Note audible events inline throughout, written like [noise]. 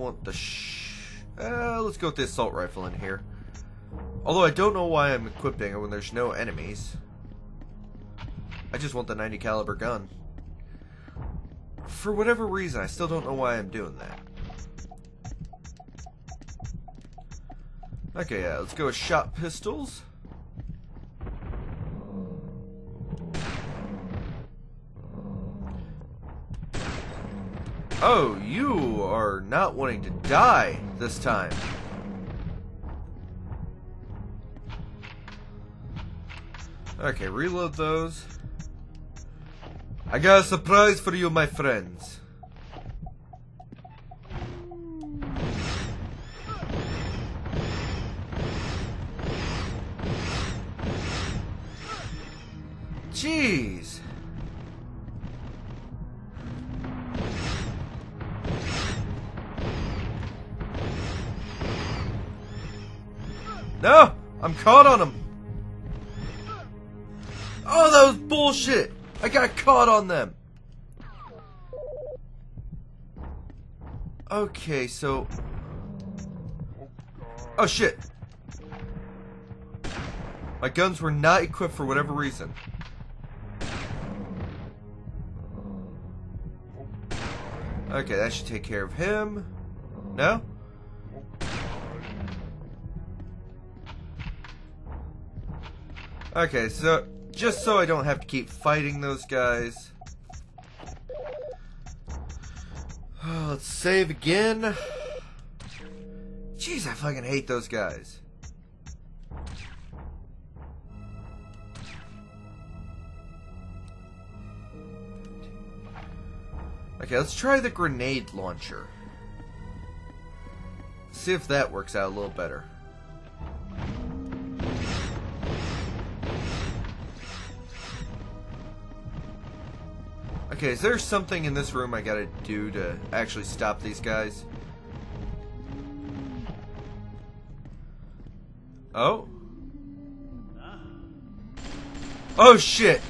Want the. Uh, let's go with the assault rifle in here. Although I don't know why I'm equipping it when there's no enemies. I just want the 90 caliber gun. For whatever reason, I still don't know why I'm doing that. Okay, yeah, let's go with shot pistols. Oh, you are not wanting to die this time. Okay, reload those. I got a surprise for you, my friends. Jeez. No! I'm caught on them! Oh, that was bullshit! I got caught on them! Okay, so... Oh shit! My guns were not equipped for whatever reason. Okay, that should take care of him. No? Okay, so just so I don't have to keep fighting those guys. [sighs] Let's save again. Jeez, I fucking hate those guys. Okay, let's try the grenade launcher. See if that works out a little better. Okay, is there something in this room I gotta do to actually stop these guys? Oh? Oh shit!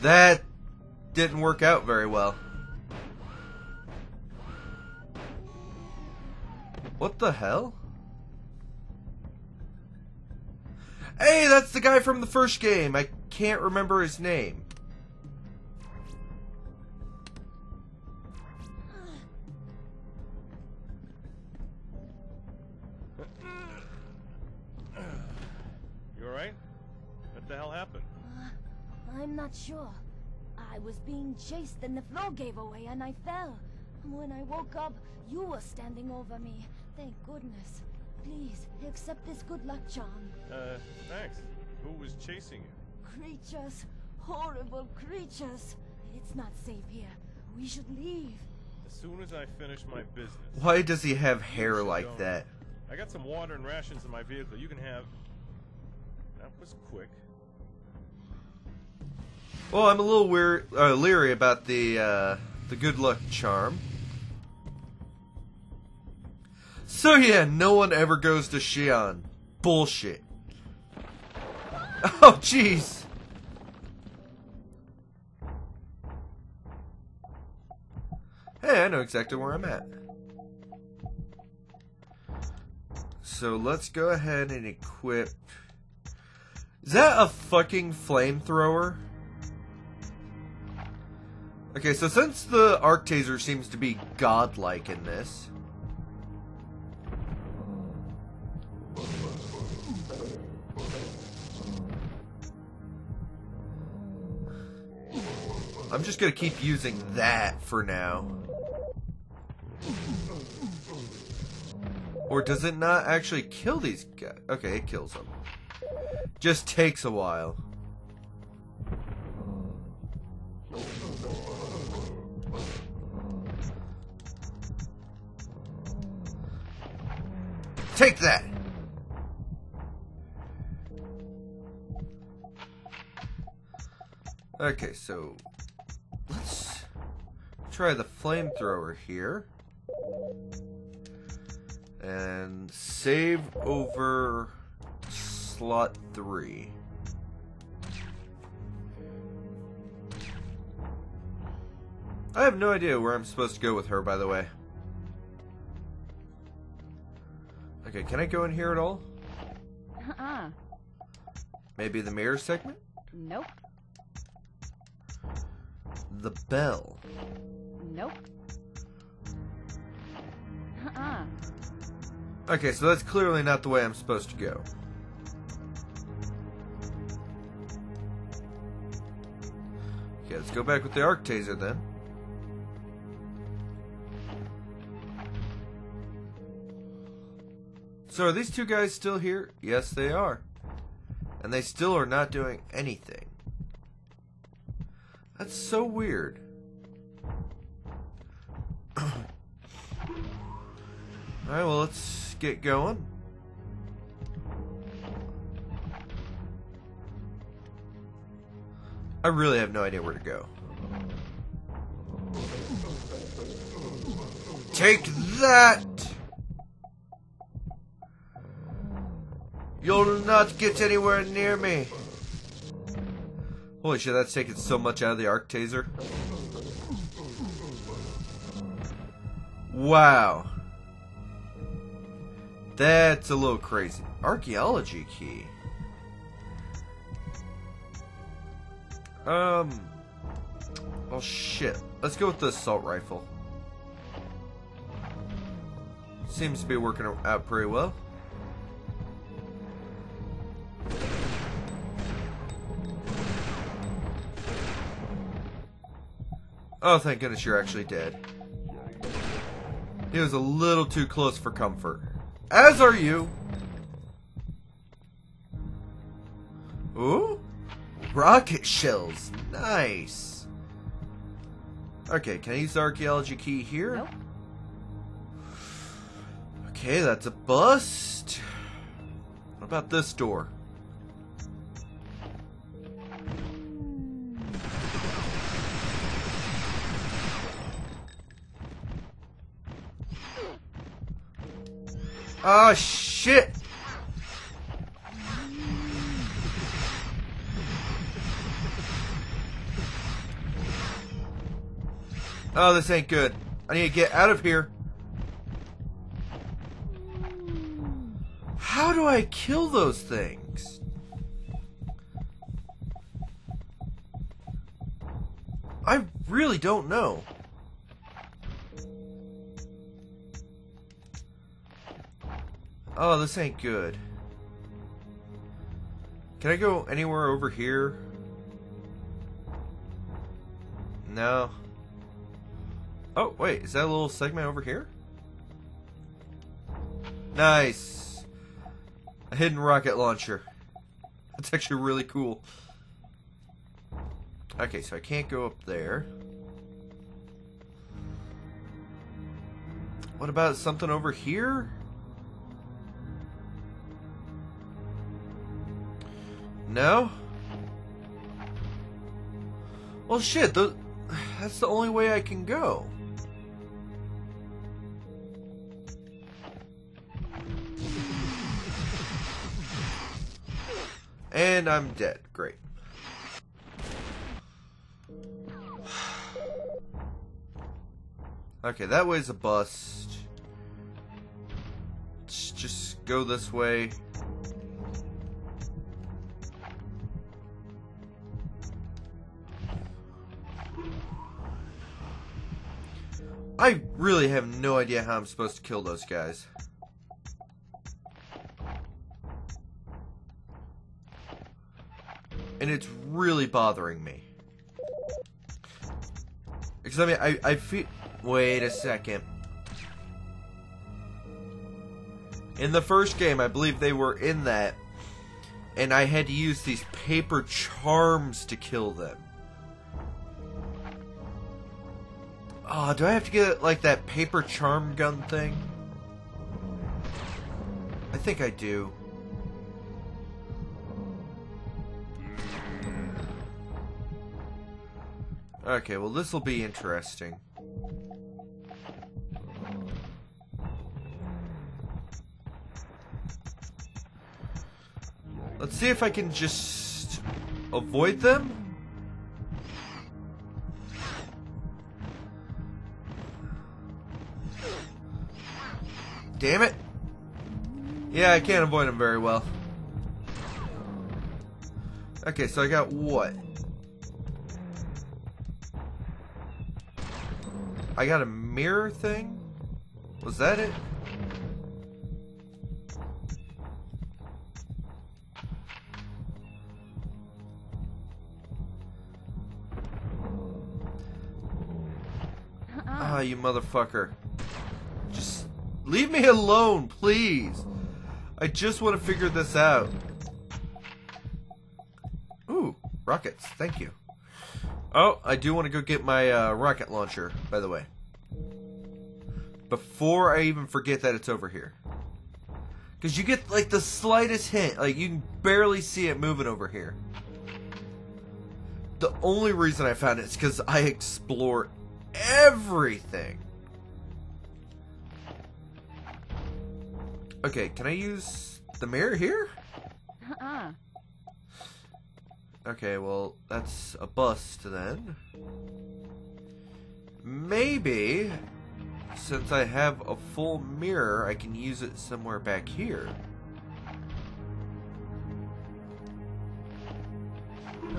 That didn't work out very well. What the hell? Hey, that's the guy from the first game. I can't remember his name. Being chased and the floor gave away and I fell. When I woke up, you were standing over me. Thank goodness. Please, accept this good luck charm. Uh, thanks. Who was chasing you? Creatures. Horrible creatures. It's not safe here. We should leave. As soon as I finish my business. Why does he have hair like that? I got some water and rations in my vehicle. You can have... That was quick. Well, I'm a little weird, uh, leery about the uh, the good luck charm. So yeah, no one ever goes to Xi'an. Bullshit. Oh, jeez. Hey, I know exactly where I'm at. So let's go ahead and equip. Is that a fucking flamethrower? Okay, so since the arc taser seems to be godlike in this. I'm just gonna keep using that for now. Or does it not actually kill these guys? Okay, it kills them. Just takes a while. Take that! Okay, so let's try the flamethrower here. And save over slot 3. I have no idea where I'm supposed to go with her, by the way. Okay, can I go in here at all? Uh-uh. Maybe the mirror segment? Nope. The bell. Nope. Uh-uh. Okay, so that's clearly not the way I'm supposed to go. Okay, let's go back with the arc taser then. So are these two guys still here? Yes, they are. And they still are not doing anything. That's so weird. [clears throat] Alright, well, let's get going. I really have no idea where to go. Take that! You'll not get anywhere near me. Holy shit, that's taking so much out of the arc taser. Wow. That's a little crazy. Archaeology key. Um. Oh shit. Let's go with the assault rifle. Seems to be working out pretty well. Oh, thank goodness you're actually dead. He was a little too close for comfort. As are you. Ooh? Rocket shells. Nice. Okay, can I use the archaeology key here? Nope. Okay, that's a bust. What about this door? Oh shit! Oh, this ain't good. I need to get out of here. How do I kill those things? I really don't know. Oh, this ain't good. Can I go anywhere over here? No. Oh, wait, is that a little segment over here? Nice. A hidden rocket launcher. That's actually really cool. Okay, so I can't go up there. What about something over here? No? Well, shit, th that's the only way I can go. And I'm dead. Great. [sighs] Okay, that way's a bust. Let's just go this way. I really have no idea how I'm supposed to kill those guys. And it's really bothering me. Because, I mean, I, I feel... Wait a second. In the first game, I believe they were in that. And I had to use these paper charms to kill them. Oh, do I have to get like that paper charm gun thing? I think I do. Okay, well this will be interesting. Let's see if I can just avoid them. Damn it. Yeah, I can't avoid him very well. Okay, so I got what? I got a mirror thing? Was that it? Ah, you motherfucker. Leave me alone, please. I just want to figure this out. Ooh, rockets. Thank you. Oh, I do want to go get my uh, rocket launcher, by the way. Before I even forget that it's over here. Because you get, like, the slightest hint. Like, you can barely see it moving over here. The only reason I found it is because I explore everything. Okay, can I use the mirror here? Uh-uh. Okay, well, that's a bust then. Maybe, since I have a full mirror, I can use it somewhere back here.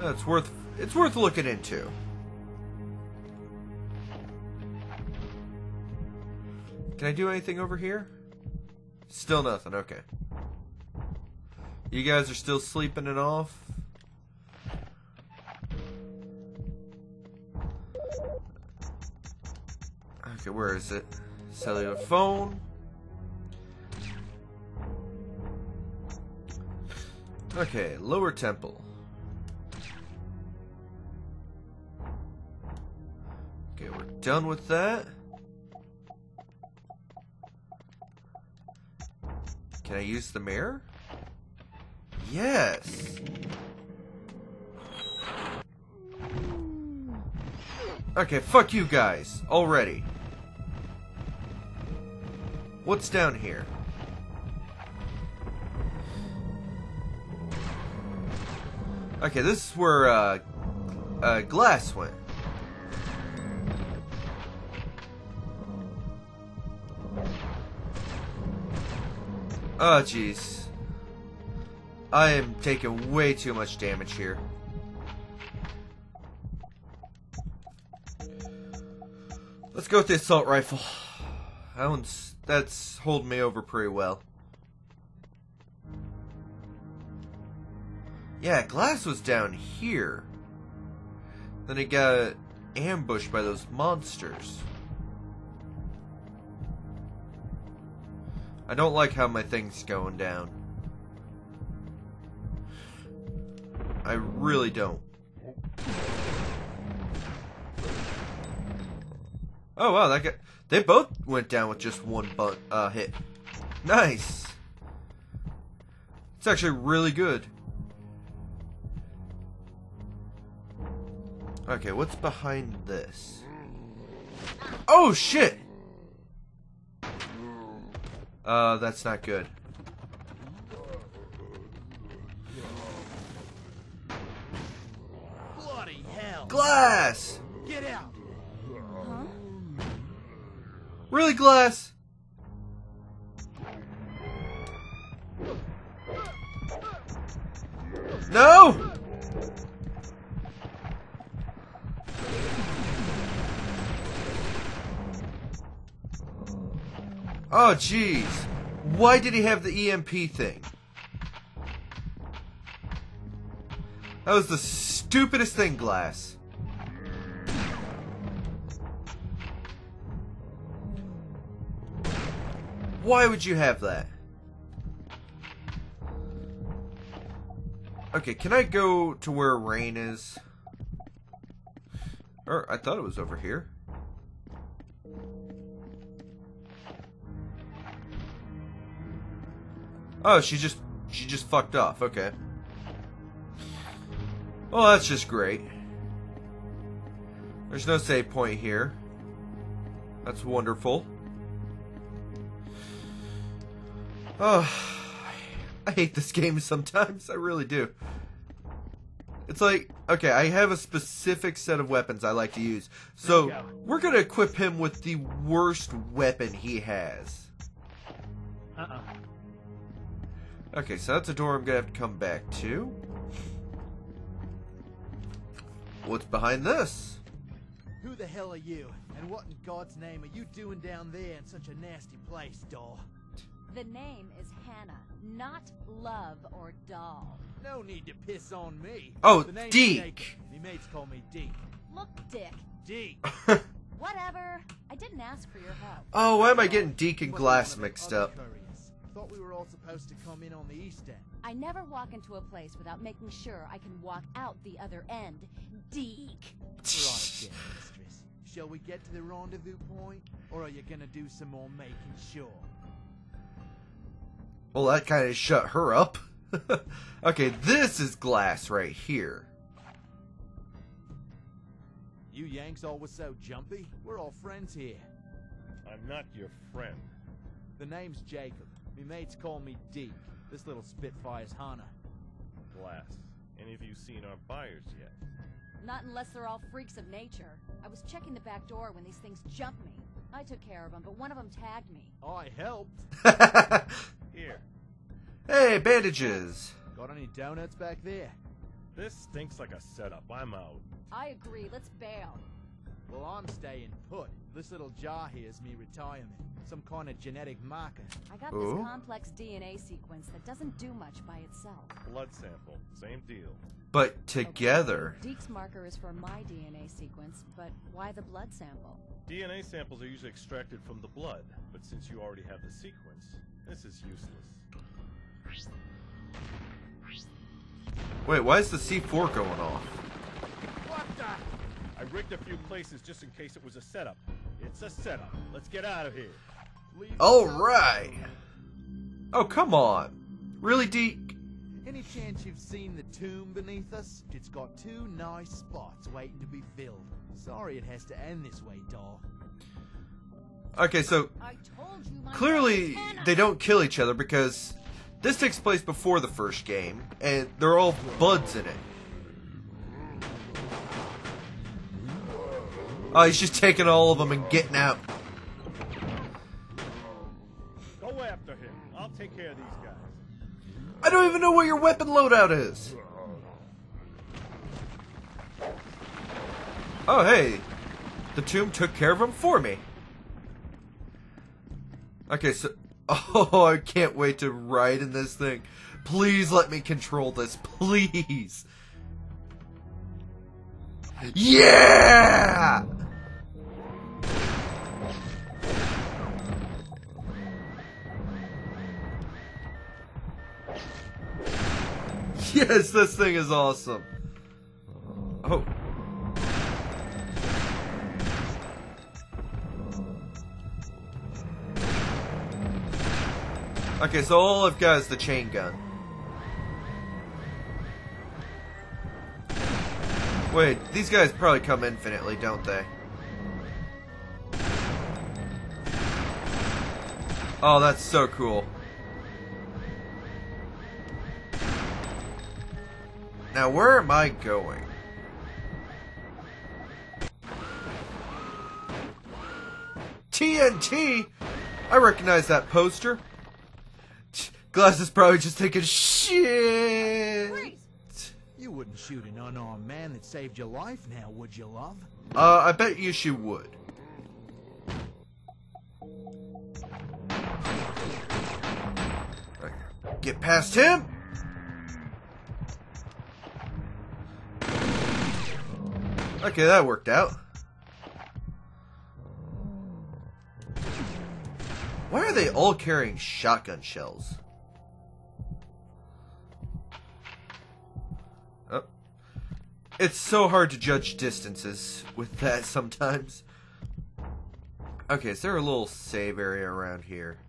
That's worth it's worth looking into. Can I do anything over here? Still nothing, okay. You guys are still sleeping it off? Okay, where is it? Cellular phone. Okay, lower temple. Okay, we're done with that. Can I use the mirror? Yes. Okay, fuck you guys. Already. What's down here? Okay, this is where uh, uh, Glas went. Oh, jeez. I am taking way too much damage here. Let's go with the assault rifle. That one's that's holding me over pretty well. Yeah, Glas was down here. Then it got ambushed by those monsters. I don't like how my thing's going down. I really don't. Oh wow, that guy. They both went down with just one butt, uh, hit. Nice. It's actually really good. Okay, what's behind this? Oh shit! Uh, that's not good. Bloody hell! Glas! Get out! Huh? Really, Glas? No! Oh, jeez. Why did he have the EMP thing? That was the stupidest thing, Glas. Why would you have that? Okay, can I go to where rain is? Or I thought it was over here. Oh, she just she just fucked off. Okay. Well, that's just great. There's no save point here. That's wonderful. Oh, I hate this game sometimes. I really do. It's like, okay, I have a specific set of weapons I like to use. So, go. we're going to equip him with the worst weapon he has. Uh-uh. Okay, so that's a door I'm gonna have to come back to. What's behind this? Who the hell are you? And what in God's name are you doing down there in such a nasty place, doll? The name is Hannah, not Love or Doll. No need to piss on me. Oh, the name's Deke. Jacob. Me mates call me Deke. Look, Dick. Deke. [laughs] Whatever. I didn't ask for your help. oh, why am I getting Deke and Glas one of the mixed up? couriers. Thought we were all supposed to come in on the east end. I never walk into a place without making sure I can walk out the other end. Deke. Right then, mistress. Shall we get to the rendezvous point? Or are you gonna do some more making sure? Well, that kind of shut her up. [laughs] okay, this is Glas right here. You Yanks always so jumpy? We're all friends here. I'm not your friend. The name's Jacob. Me mates call me Deke. This little Spitfire's Hannah. Glas. Any of you seen our buyers yet? Not unless they're all freaks of nature. I was checking the back door when these things jumped me. I took care of them, but one of them tagged me. Oh I helped. [laughs] Here. hey, bandages. Got any donuts back there? This stinks like a setup. I'm out. I agree. Let's bail. Well, I'm staying put. This little jar here is me retirement. Some kind of genetic marker. I got Ooh. this oh? complex DNA sequence that doesn't do much by itself. Blood sample. Same deal. But together. Deke's marker is for my DNA sequence, but why the blood sample? DNA samples are usually extracted from the blood, but since you already have the sequence, this is useless. Wait, why is the C4 going off? What the? I rigged a few places just in case it was a setup. It's a setup. Let's get out of here. Leave All us right. alone. Oh, come on. Really, Deke? Any chance you've seen the tomb beneath us? It's got two nice spots waiting to be filled. Sorry it has to end this way, doll. Okay, so I told you my clearly name is Hannah. they don't kill each other because this takes place before the first game, and they're all buds in it. Oh, he's just taking all of them and getting out. Go after him. I'll take care of these guys. I don't even know what your weapon loadout is. Oh, hey. The tomb took care of him for me. Okay, so. [laughs] Oh, I can't wait to ride in this thing. Please let me control this. Please. Yeah! Yes, this thing is awesome. Oh. Okay, so all I've got is the chain gun. Wait, these guys probably come infinitely, don't they? Oh, that's so cool. Now, where am I going? TNT? I recognize that poster. Glas is probably just taking shit. Shoot an unarmed man that saved your life now, would you, love? Uh, I bet you she would. Get past him. Okay, that worked out. Why are they all carrying shotgun shells? It's so hard to judge distances with that sometimes. Okay, is there a little save area around here?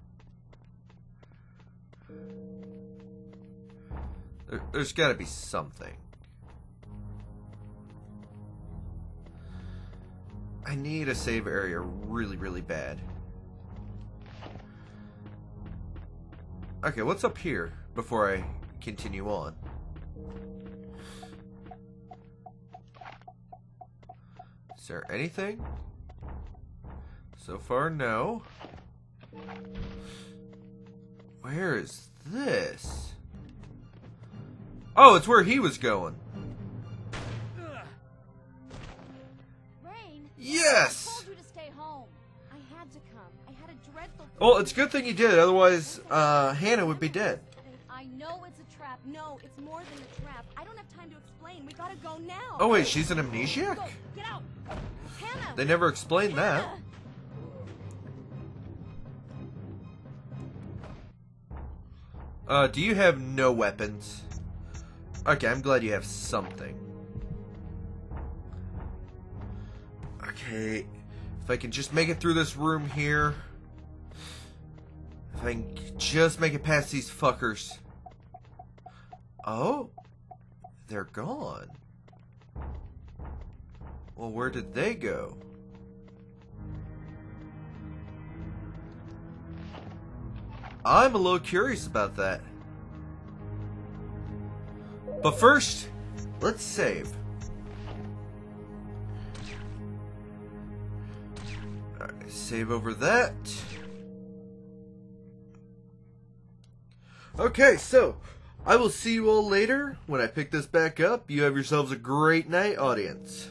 There, there's gotta be something. I need a save area really, really bad. Okay, what's up here before I continue on? There anything? So far, no. Where is this? Oh, it's where he was going. Rain, Yes! told you to stay home. I had to come. I had a dreadful. Well, it's a good thing you did, otherwise, uh, Hannah would be dead. I know it's a trap. No, it's more than a trap. I don't have time to explain. We gotta go now. Oh, wait, she's an amnesiac? Go, get out. Hannah. They never explained that. Uh, do you have no weapons? Okay, I'm glad you have something. Okay, if I can just make it through this room here. If I can just make it past these fuckers. Oh, they're gone. Well, where did they go? I'm a little curious about that. But first, let's save. Save over that. Okay, so I will see you all later when I pick this back up. You have yourselves a great night, audience.